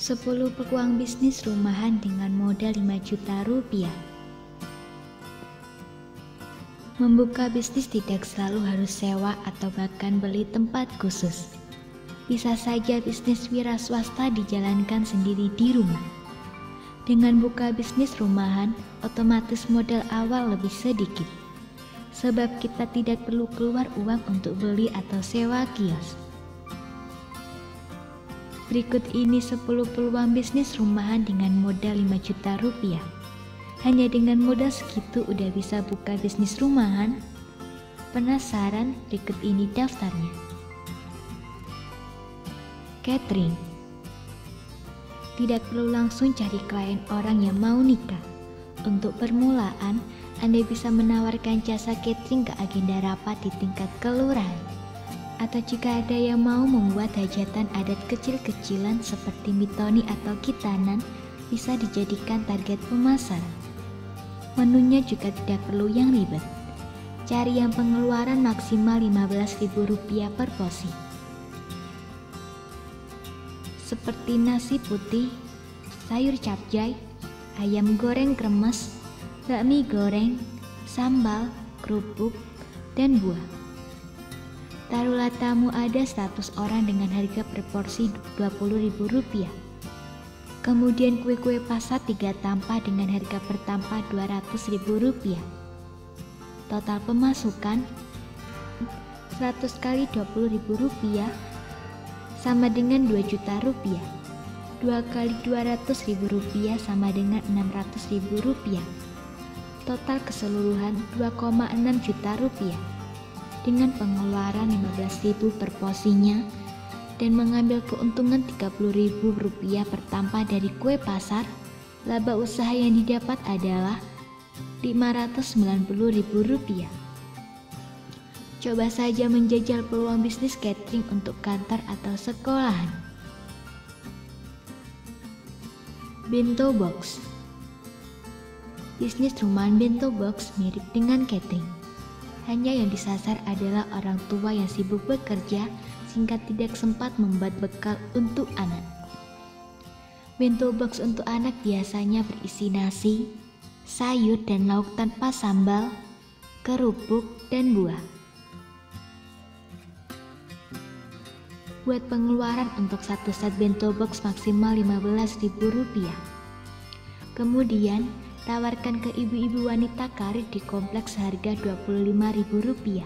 10 peluang bisnis rumahan dengan modal 5 juta rupiah. Membuka bisnis tidak selalu harus sewa atau bahkan beli tempat khusus. Bisa saja bisnis wira swasta dijalankan sendiri di rumah. Dengan buka bisnis rumahan, otomatis modal awal lebih sedikit. Sebab kita tidak perlu keluar uang untuk beli atau sewa kios. Berikut ini 10 peluang bisnis rumahan dengan modal 5 juta rupiah. Hanya dengan modal segitu udah bisa buka bisnis rumahan? Penasaran? Berikut ini daftarnya. Catering Tidak perlu langsung cari klien orang yang mau nikah. Untuk permulaan, Anda bisa menawarkan jasa catering ke agenda rapat di tingkat kelurahan atau jika ada yang mau membuat hajatan adat kecil-kecilan seperti mitoni atau kitanan, bisa dijadikan target pemasaran. Menunya juga tidak perlu yang ribet. Cari yang pengeluaran maksimal Rp15.000 per porsi. Seperti nasi putih, sayur capjay, ayam goreng kremes, bakmi goreng, sambal, kerupuk, dan buah. Taruhlah tamu ada 100 orang dengan harga per porsi Rp20.000. Kemudian kue-kue pasar tiga tampah dengan harga per tampah Rp200.000. Total pemasukan 100 kali Rp20.000 sama dengan 2 juta rupiah. 2 kali Rp200.000 sama dengan Rp600.000. Total keseluruhan 2,6 juta rupiah dengan pengeluaran 15.000 per porsinya dan mengambil keuntungan Rp30.000 per tampah dari kue pasar, laba usaha yang didapat adalah Rp590.000. Coba saja menjajal peluang bisnis catering untuk kantor atau sekolahan. Bento Box Bisnis rumahan bento box mirip dengan catering hanya yang disasar adalah orang tua yang sibuk bekerja sehingga tidak sempat membuat bekal untuk anak. Bento box untuk anak biasanya berisi nasi, sayur dan lauk tanpa sambal, kerupuk, dan buah. Buat pengeluaran untuk satu set bento box maksimal Rp15.000. Kemudian, tawarkan ke ibu-ibu wanita karir di kompleks harga Rp25.000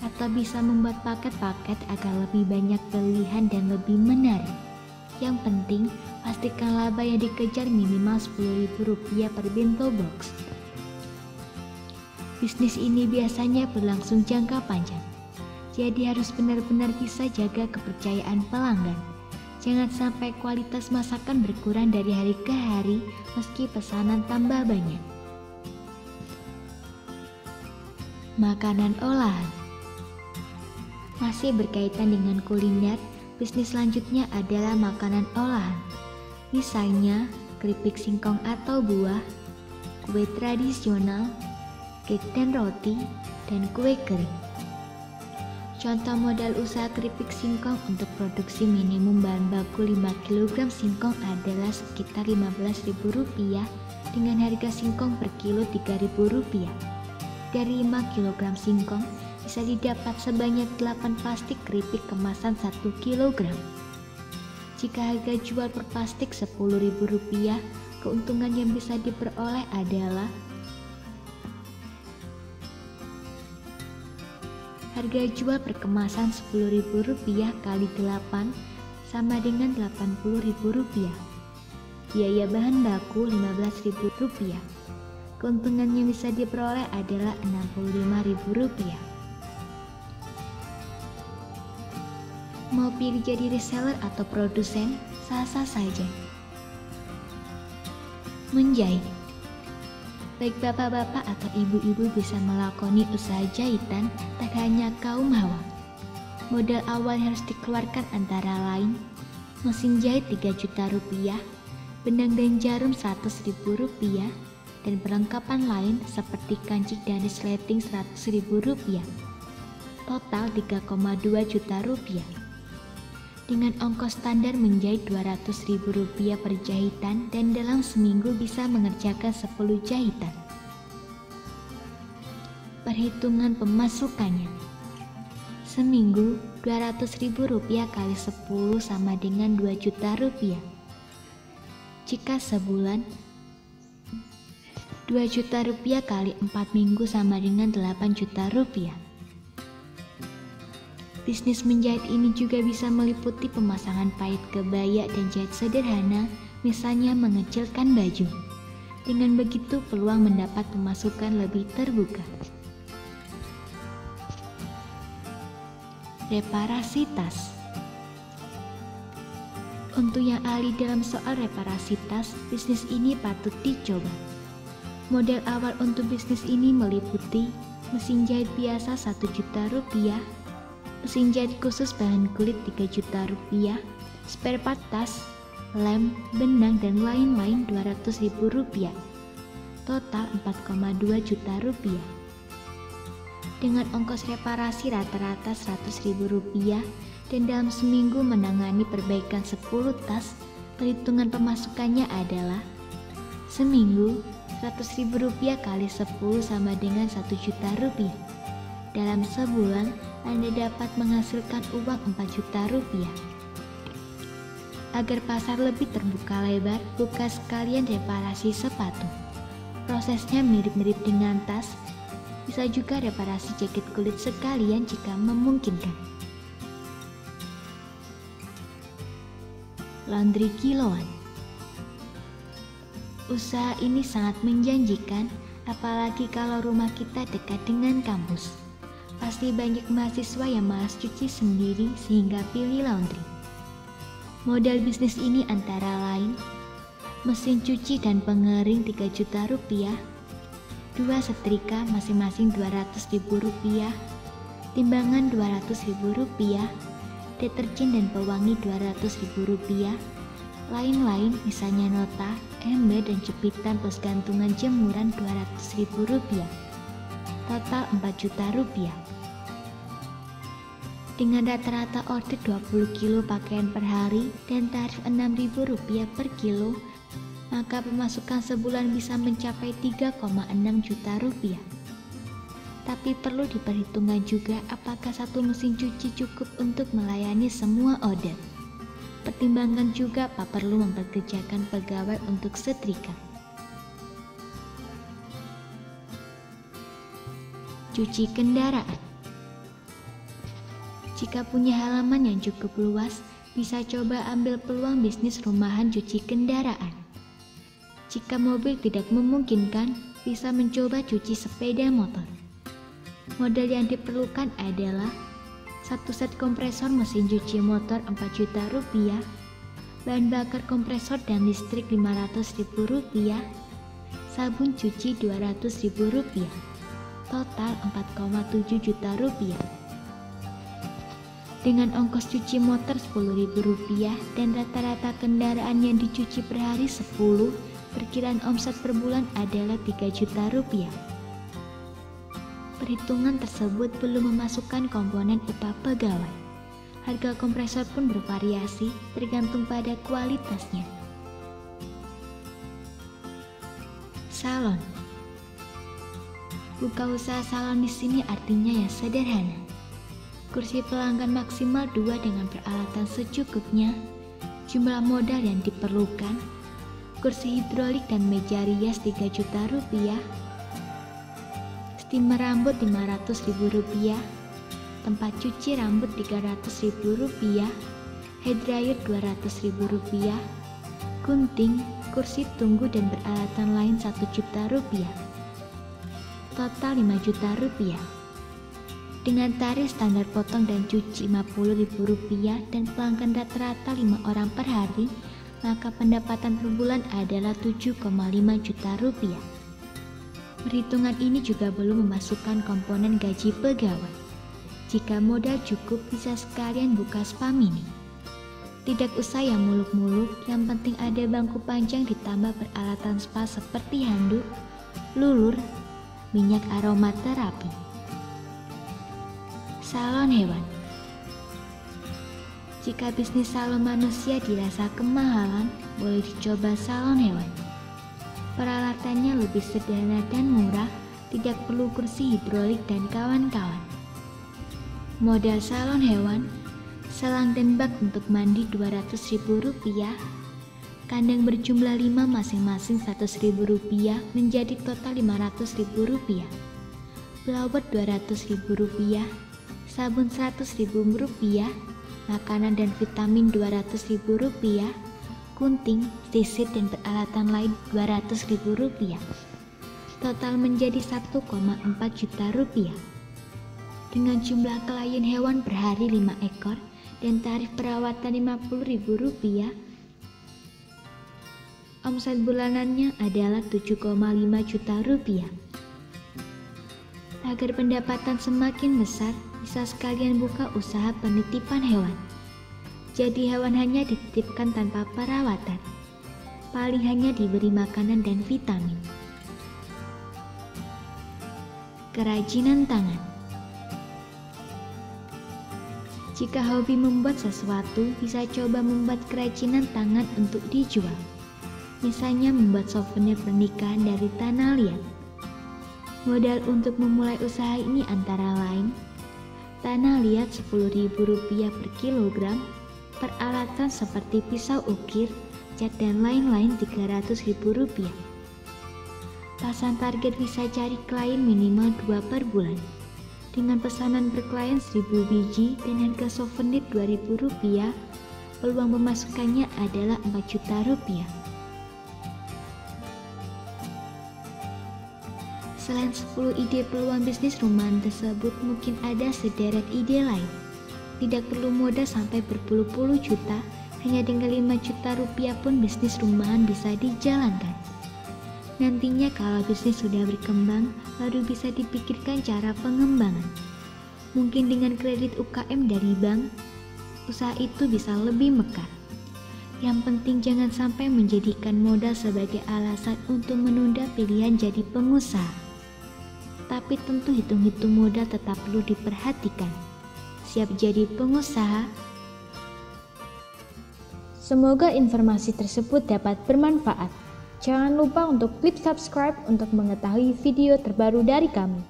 atau bisa membuat paket-paket agar lebih banyak pilihan dan lebih menarik. Yang penting, pastikan laba yang dikejar minimal Rp10.000 per bento box. Bisnis ini biasanya berlangsung jangka panjang, jadi harus benar-benar bisa jaga kepercayaan pelanggan. Jangan sampai kualitas masakan berkurang dari hari ke hari meski pesanan tambah banyak. Makanan olahan masih berkaitan dengan kuliner, bisnis selanjutnya adalah makanan olahan. Misalnya, keripik singkong atau buah, kue tradisional, kek dan roti, dan kue kering. Contoh modal usaha keripik singkong untuk produksi minimum bahan baku 5 kg singkong adalah sekitar Rp15.000 dengan harga singkong per kilo Rp3.000. Dari 5 kg singkong bisa didapat sebanyak 8 plastik keripik kemasan 1 kg. Jika harga jual per plastik Rp10.000, keuntungan yang bisa diperoleh adalah Harga jual per kemasan Rp10.000 kali 8 sama dengan Rp80.000. Biaya bahan baku Rp15.000. Keuntungan yang bisa diperoleh adalah Rp65.000. Mau pilih jadi reseller atau produsen, sah-sah saja. Menjahit baik bapak-bapak atau ibu-ibu bisa melakoni usaha jahitan tak hanya kaum hawa. Modal awal harus dikeluarkan antara lain mesin jahit 3 juta rupiah, benang dan jarum 100 ribu rupiah, dan perlengkapan lain seperti kancing dan resleting 100 ribu rupiah. Total 3,2 juta rupiah. Dengan ongkos standar menjahit Rp200.000 per jahitan dan dalam seminggu bisa mengerjakan 10 jahitan. Perhitungan pemasukannya Seminggu Rp200.000 kali 10 sama dengan 2 juta rupiah. Jika sebulan 2 juta rupiah kali 4 minggu sama dengan 8 juta rupiah. Bisnis menjahit ini juga bisa meliputi pemasangan pahit kebaya dan jahit sederhana, misalnya mengecilkan baju. Dengan begitu peluang mendapat pemasukan lebih terbuka. Reparasi tas Untuk yang ahli dalam soal reparasi tas, bisnis ini patut dicoba. Model awal untuk bisnis ini meliputi mesin jahit biasa 1 juta rupiah, mesin jahit khusus bahan kulit 3 juta rupiah, spare part tas, lem, benang, dan lain-lain 200 ribu rupiah. Total 4,2 juta rupiah. Dengan ongkos reparasi rata-rata 100 ribu rupiah dan dalam seminggu menangani perbaikan 10 tas, perhitungan pemasukannya adalah seminggu 100 ribu rupiah kali 10 sama dengan 1 juta rupiah. Dalam sebulan, anda dapat menghasilkan uang 4 juta rupiah. Agar pasar lebih terbuka lebar, buka sekalian reparasi sepatu. Prosesnya mirip-mirip dengan tas, bisa juga reparasi jaket kulit sekalian jika memungkinkan. Laundry kiloan Usaha ini sangat menjanjikan, apalagi kalau rumah kita dekat dengan kampus. Pasti banyak mahasiswa yang malas cuci sendiri sehingga pilih laundry. Modal bisnis ini antara lain mesin cuci dan pengering 3 juta rupiah, dua setrika masing-masing 200 ribu rupiah, timbangan 200 ribu rupiah, deterjen dan pewangi 200 ribu rupiah, lain-lain misalnya nota, ember dan jepitan plus gantungan jemuran 200 ribu rupiah total 4 juta rupiah. Dengan rata-rata order 20 kilo pakaian per hari dan tarif 6 rupiah per kilo, maka pemasukan sebulan bisa mencapai 3,6 juta rupiah. Tapi perlu diperhitungkan juga apakah satu mesin cuci cukup untuk melayani semua order. Pertimbangkan juga apa perlu mempekerjakan pegawai untuk setrika. Cuci kendaraan Jika punya halaman yang cukup luas, bisa coba ambil peluang bisnis rumahan cuci kendaraan. Jika mobil tidak memungkinkan, bisa mencoba cuci sepeda motor. Modal yang diperlukan adalah satu set kompresor mesin cuci motor 4 juta rupiah, bahan bakar kompresor dan listrik 500 ribu rupiah, sabun cuci 200 ribu rupiah total 4,7 juta rupiah. Dengan ongkos cuci motor Rp10.000 dan rata-rata kendaraan yang dicuci per hari 10, perkiraan omset per bulan adalah 3 juta rupiah. Perhitungan tersebut belum memasukkan komponen upah pegawai. Harga kompresor pun bervariasi tergantung pada kualitasnya. Salon Buka usaha salon di sini artinya ya sederhana. Kursi pelanggan maksimal dua dengan peralatan secukupnya, jumlah modal yang diperlukan, kursi hidrolik dan meja rias 3 juta rupiah, steamer rambut 500 ribu rupiah, tempat cuci rambut 300 ribu rupiah, hair dryer 200 ribu rupiah, gunting, kursi tunggu dan peralatan lain 1 juta rupiah. Total 5 juta rupiah. Dengan tarif standar potong dan cuci Rp50.000 dan pelanggan rata-rata 5 orang per hari, maka pendapatan per bulan adalah 7,5 juta rupiah. Perhitungan ini juga belum memasukkan komponen gaji pegawai. Jika modal cukup bisa sekalian buka spa mini. Tidak usah yang muluk-muluk, yang penting ada bangku panjang ditambah peralatan spa seperti handuk, lulur, minyak aromaterapi. Salon hewan Jika bisnis salon manusia dirasa kemahalan, boleh dicoba salon hewan. Peralatannya lebih sederhana dan murah, tidak perlu kursi hidrolik dan kawan-kawan. Modal salon hewan, selang dan bak untuk mandi Rp200.000, kandang berjumlah 5 masing-masing Rp100.000 menjadi total Rp500.000. Blower Rp200.000, sabun Rp100.000, makanan dan vitamin Rp200.000, gunting, sisir dan peralatan lain Rp200.000. Total menjadi 1,4 juta rupiah. Dengan jumlah klien hewan per hari 5 ekor dan tarif perawatan Rp50.000, omset bulanannya adalah 7,5 juta rupiah. Agar pendapatan semakin besar, bisa sekalian buka usaha penitipan hewan. Jadi hewan hanya dititipkan tanpa perawatan. Paling hanya diberi makanan dan vitamin. Kerajinan tangan Jika hobi membuat sesuatu, bisa coba membuat kerajinan tangan untuk dijual. Misalnya membuat souvenir pernikahan dari tanah liat. Modal untuk memulai usaha ini antara lain tanah liat Rp10.000 per kilogram, peralatan seperti pisau ukir, cat dan lain-lain Rp300.000. Pasang target bisa cari klien minimal 2 per bulan. Dengan pesanan per klien 1000 biji dan harga souvenir Rp2.000, peluang pemasukannya adalah 4 juta rupiah. Selain 10 ide peluang bisnis rumahan tersebut, mungkin ada sederet ide lain. Tidak perlu modal sampai berpuluh-puluh juta, hanya dengan 5 juta rupiah pun bisnis rumahan bisa dijalankan. Nantinya kalau bisnis sudah berkembang, baru bisa dipikirkan cara pengembangan. Mungkin dengan kredit UKM dari bank, usaha itu bisa lebih mekar. Yang penting jangan sampai menjadikan modal sebagai alasan untuk menunda pilihan jadi pengusaha tapi tentu hitung-hitung modal tetap perlu diperhatikan. Siap jadi pengusaha? Semoga informasi tersebut dapat bermanfaat. Jangan lupa untuk klik subscribe untuk mengetahui video terbaru dari kami.